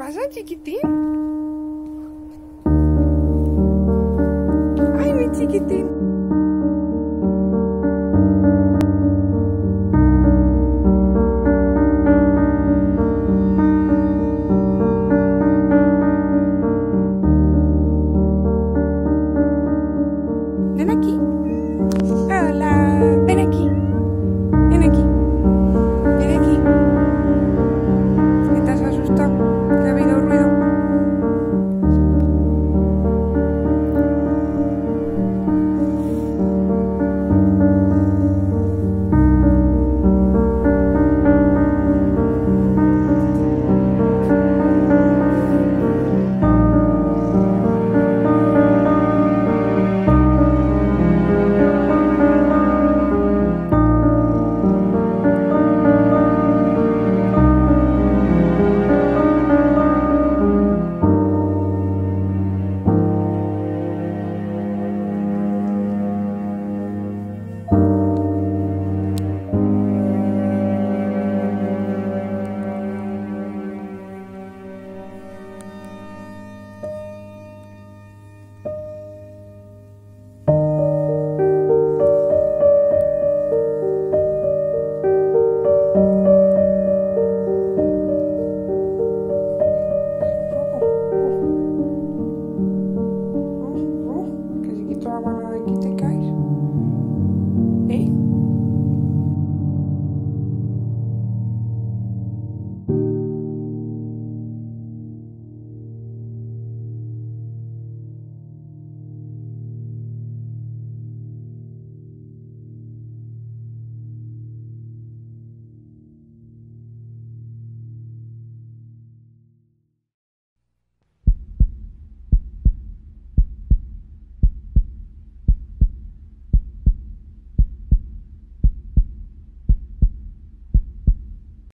pasa, chiquitín? Ay, mi chiquitín. Dominic